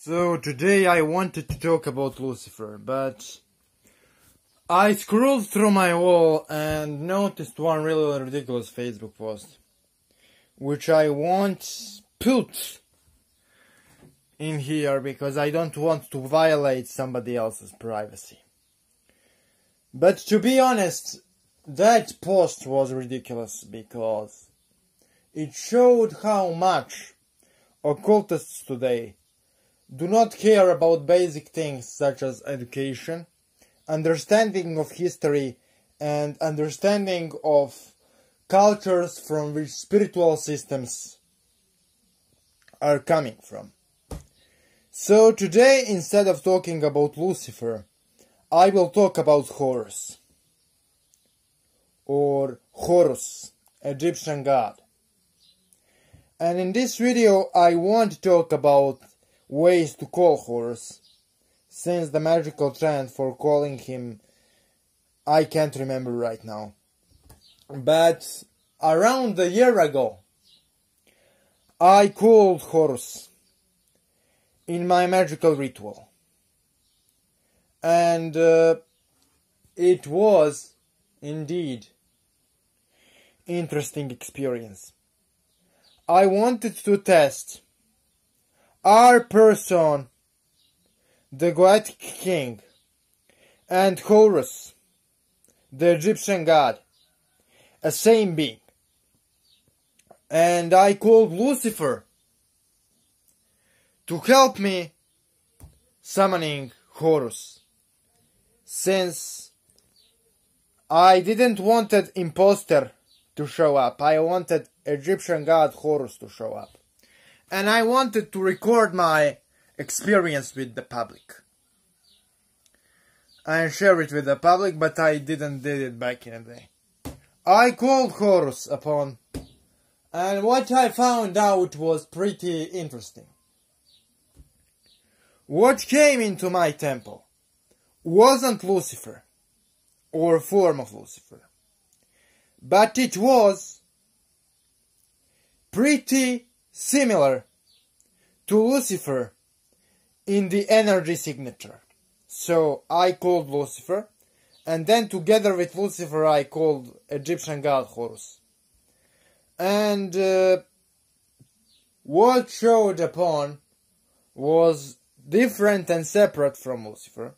So today I wanted to talk about Lucifer, but I scrolled through my wall and noticed one really ridiculous Facebook post, which I won't put in here because I don't want to violate somebody else's privacy. But to be honest, that post was ridiculous because it showed how much occultists today do not care about basic things such as education, understanding of history, and understanding of cultures from which spiritual systems are coming from. So today, instead of talking about Lucifer, I will talk about Horus. Or Horus, Egyptian god. And in this video, I want to talk about ways to call Horus, since the magical trend for calling him I can't remember right now. But around a year ago, I called Horus in my magical ritual. And uh, it was indeed interesting experience. I wanted to test our Paimon, the Goetic king, and Horus, the Egyptian god, a same being. And I called Lucifer to help me summoning Horus, since I didn't wanted imposter to show up. I wanted Egyptian god Horus to show up and I wanted to record my experience with the public. And share it with the public, but I didn't did it back in the day. I called Horus upon, and what I found out was pretty interesting. What came into my temple wasn't Lucifer, or form of Lucifer, but it was pretty similar to Lucifer in the energy signature. So I called Lucifer, and then together with Lucifer I called Egyptian god Horus. And uh, what showed upon was different and separate from Lucifer,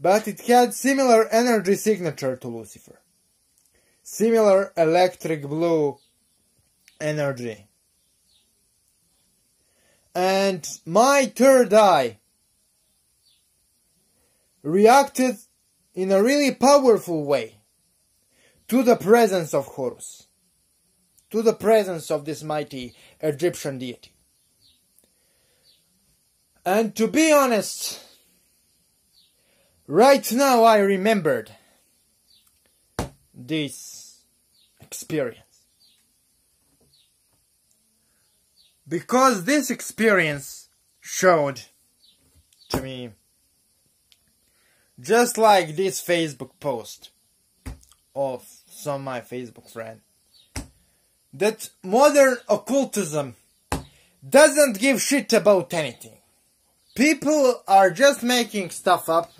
but it had similar energy signature to Lucifer. Similar electric blue energy and my third eye reacted in a really powerful way to the presence of Horus, to the presence of this mighty Egyptian deity. And to be honest, right now I remembered this experience. Because this experience showed to me just like this Facebook post of some my Facebook friend that modern occultism doesn't give shit about anything. People are just making stuff up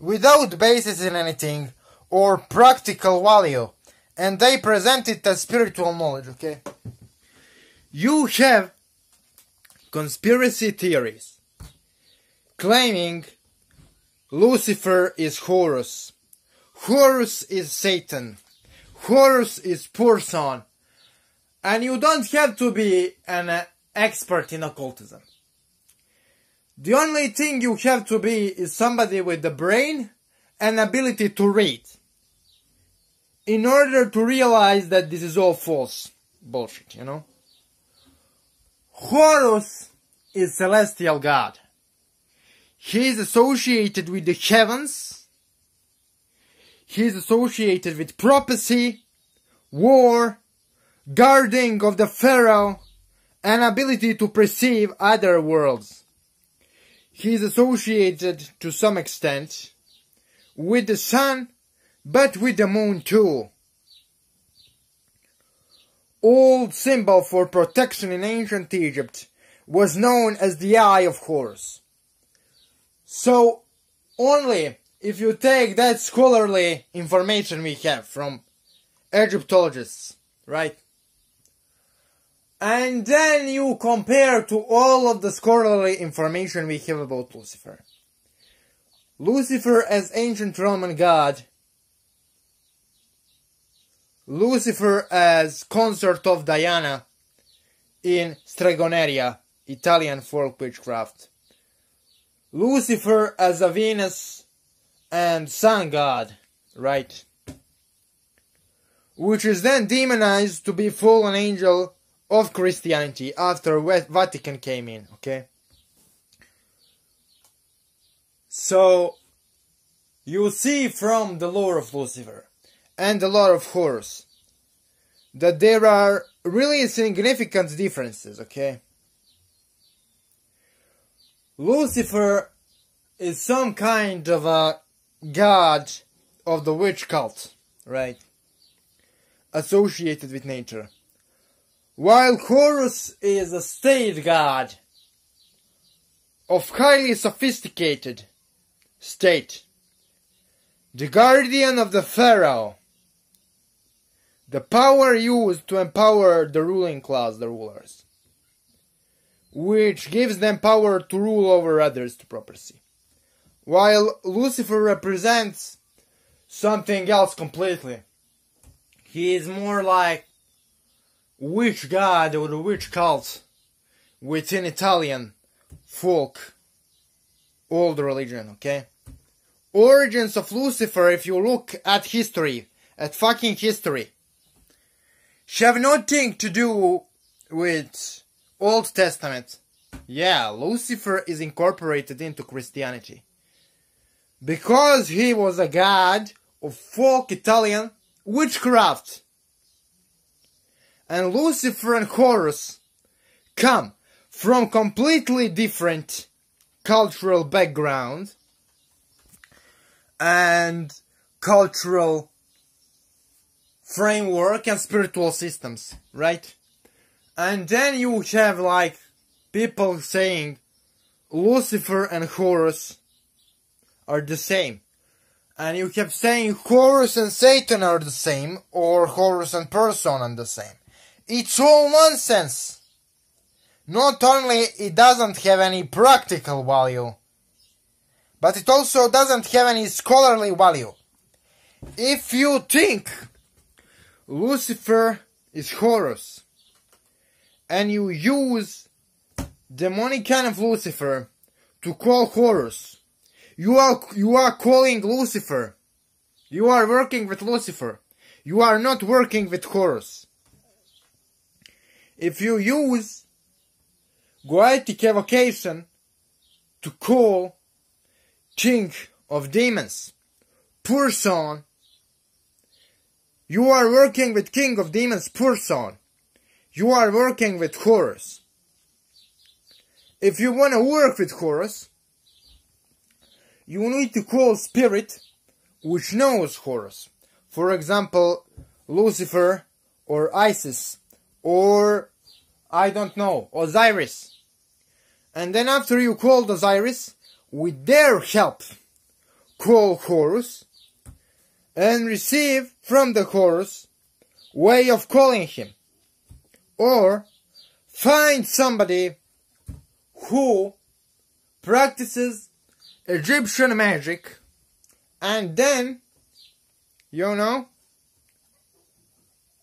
without basis in anything or practical value and they present it as spiritual knowledge, okay? You have conspiracy theories claiming Lucifer is Horus, Horus is Satan, Horus is Paimon, and you don't have to be an uh, expert in occultism. The only thing you have to be is somebody with the brain and ability to read in order to realize that this is all false bullshit, you know? Horus is celestial god. He is associated with the heavens. He is associated with prophecy, war, guarding of the pharaoh, and ability to perceive other worlds. He is associated to some extent with the sun, but with the moon too old symbol for protection in ancient Egypt was known as the Eye of Horus. So, only if you take that scholarly information we have from Egyptologists, right? And then you compare to all of the scholarly information we have about Lucifer. Lucifer as ancient Roman god. Lucifer as consort of Diana in Stregoneria, Italian folk witchcraft. Lucifer as a Venus and sun god, right? Which is then demonized to be fallen angel of Christianity after Vatican came in, okay? So, you see from the lore of Lucifer and a lot of Horus that there are really significant differences, okay? Lucifer is some kind of a god of the witch cult, right? Associated with nature. While Horus is a state god of highly sophisticated state, the guardian of the pharaoh, the power used to empower the ruling class, the rulers, which gives them power to rule over others to property. While Lucifer represents something else completely. He is more like witch god or the witch cult within Italian folk old religion, okay? Origins of Lucifer, if you look at history, at fucking history, have nothing to do with Old Testament. Yeah, Lucifer is incorporated into Christianity. Because he was a god of folk Italian witchcraft. And Lucifer and Horus come from completely different cultural background and cultural framework and spiritual systems, right? And then you have like people saying Lucifer and Horus are the same. And you kept saying Horus and Satan are the same, or Horus and Paimon are the same. It's all nonsense. Not only it doesn't have any practical value, but it also doesn't have any scholarly value. If you think Lucifer is Horus, and you use demonic kind of Lucifer to call Horus, you are, you are calling Lucifer. You are working with Lucifer. You are not working with Horus. If you use Goetic evocation to call King of Demons, Paimon, you are working with King of Demons, Paimon. You are working with Horus. If you want to work with Horus, you need to call spirit which knows Horus. For example, Lucifer or Isis or I don't know, Osiris. And then after you call Osiris, with their help, call Horus and receive from the Horus way of calling him. Or find somebody who practices Egyptian magic, and then, you know,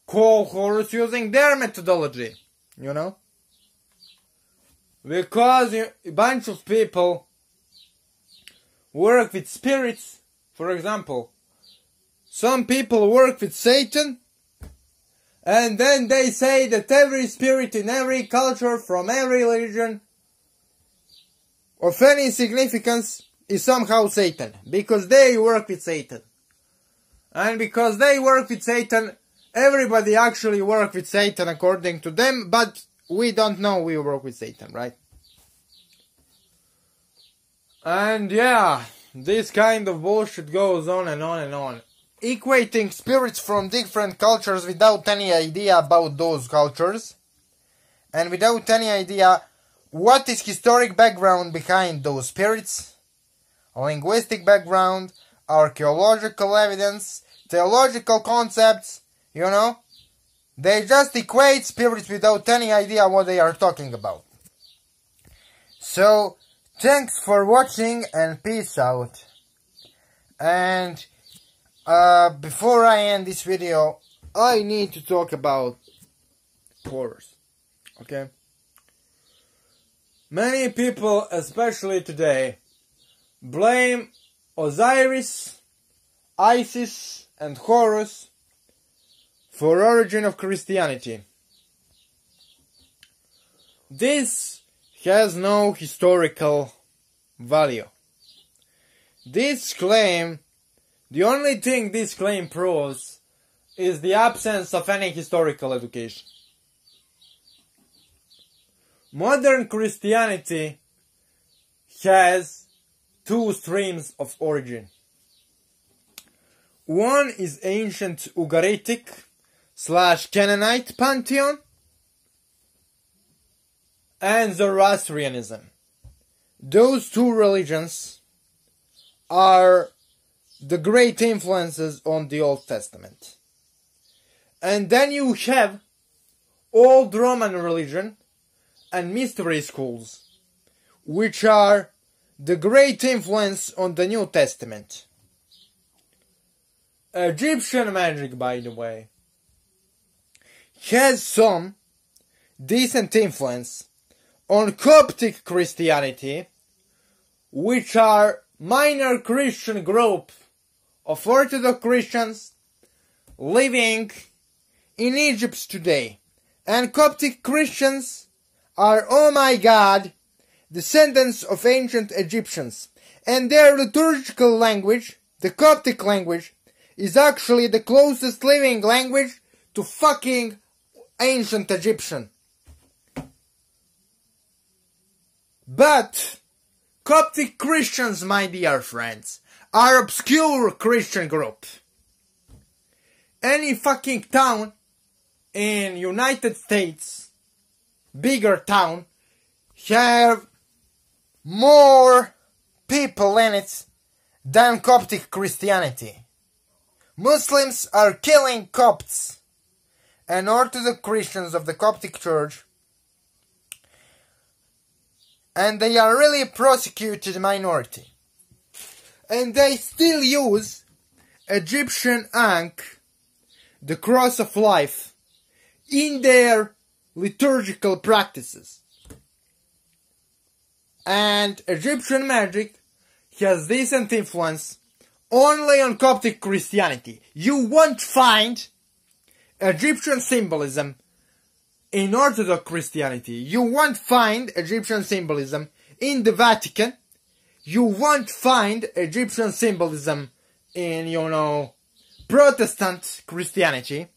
call Horus using their methodology, you know? Because a bunch of people work with spirits, for example, some people work with Satan, and then they say that every spirit in every culture from every religion of any significance is somehow Satan because they work with Satan. And because they work with Satan, everybody actually work with Satan according to them, but we don't know we work with Satan, right? And yeah, this kind of bullshit goes on and on and on. Equating spirits from different cultures without any idea about those cultures, and without any idea what is historic background behind those spirits, linguistic background, archaeological evidence, theological concepts, you know? They just equate spirits without any idea what they are talking about. So, thanks for watching and peace out. And uh, before I end this video, I need to talk about Horus. Okay? Many people, especially today, blame Osiris, Isis, and Horus for origin of Christianity. This has no historical value. This claim, the only thing this claim proves is the absence of any historical education. Modern Christianity has two streams of origin. One is ancient Ugaritic slash Canaanite pantheon and Zoroastrianism. Those two religions are the great influences on the Old Testament. And then you have Old Roman religion and mystery schools, which are the great influence on the New Testament. Egyptian magic, by the way, has some decent influence on Coptic Christianity, which are minor Christian group of Orthodox Christians living in Egypt today. And Coptic Christians are, oh my god, descendants of ancient Egyptians. And their liturgical language, the Coptic language, is actually the closest living language to fucking ancient Egyptian. But Coptic Christians, my dear friends, are obscure Christian group. Any fucking town in United States, bigger town, have more people in it than Coptic Christianity. Muslims are killing Copts and Orthodox Christians of the Coptic Church and they are really prosecuted minority. And they still use Egyptian Ankh, the cross of life, in their liturgical practices. And Egyptian magic has decent influence only on Coptic Christianity. You won't find Egyptian symbolism in Orthodox Christianity, you won't find Egyptian symbolism in the Vatican. You won't find Egyptian symbolism in, you know, Protestant Christianity.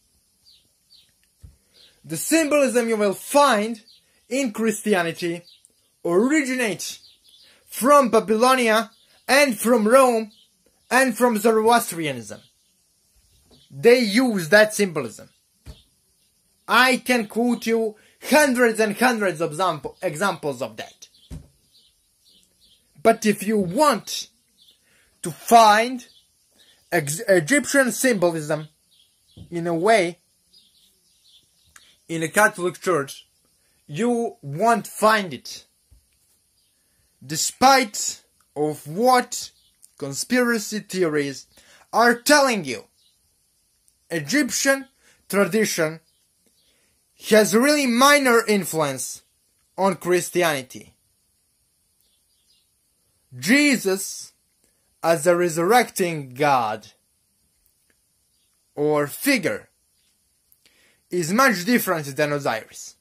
The symbolism you will find in Christianity originates from Babylonia and from Rome and from Zoroastrianism. They use that symbolism. I can quote you hundreds and hundreds of example, examples of that. But if you want to find Egyptian symbolism in a way in a Catholic Church, you won't find it. Despite of what conspiracy theories are telling you, Egyptian tradition has really minor influence on Christianity. Jesus as a resurrecting God or figure is much different than Osiris.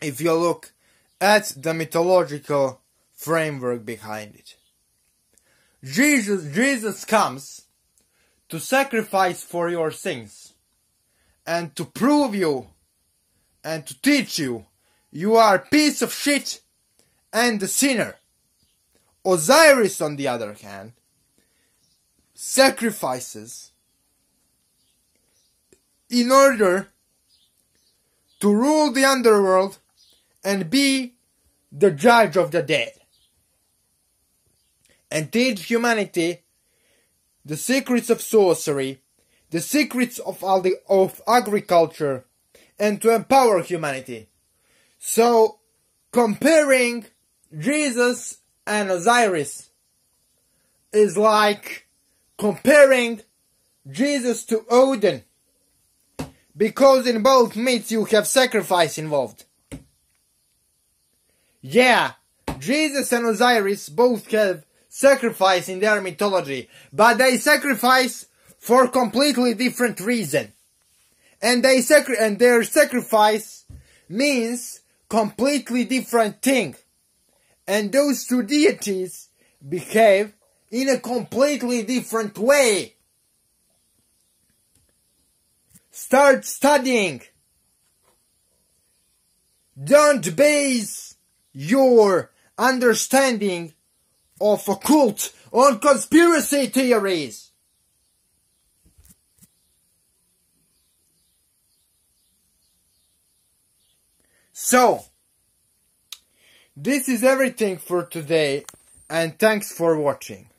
If you look at the mythological framework behind it. Jesus, Jesus comes to sacrifice for your sins and to prove you and to teach you you are a piece of shit and a sinner. Osiris, on the other hand, sacrifices in order to rule the underworld and be the judge of the dead. And teach humanity the secrets of sorcery, the secrets of, of agriculture, and to empower humanity. So, comparing Jesus and Osiris is like comparing Jesus to Odin. Because in both myths you have sacrifice involved. Yeah, Jesus and Osiris both have sacrifice in their mythology, but they sacrifice for completely different reason. And they sacri- and their sacrifice means completely different thing. And those two deities behave in a completely different way. Start studying. Don't base your understanding of occult on conspiracy theories. So, this is everything for today and thanks for watching.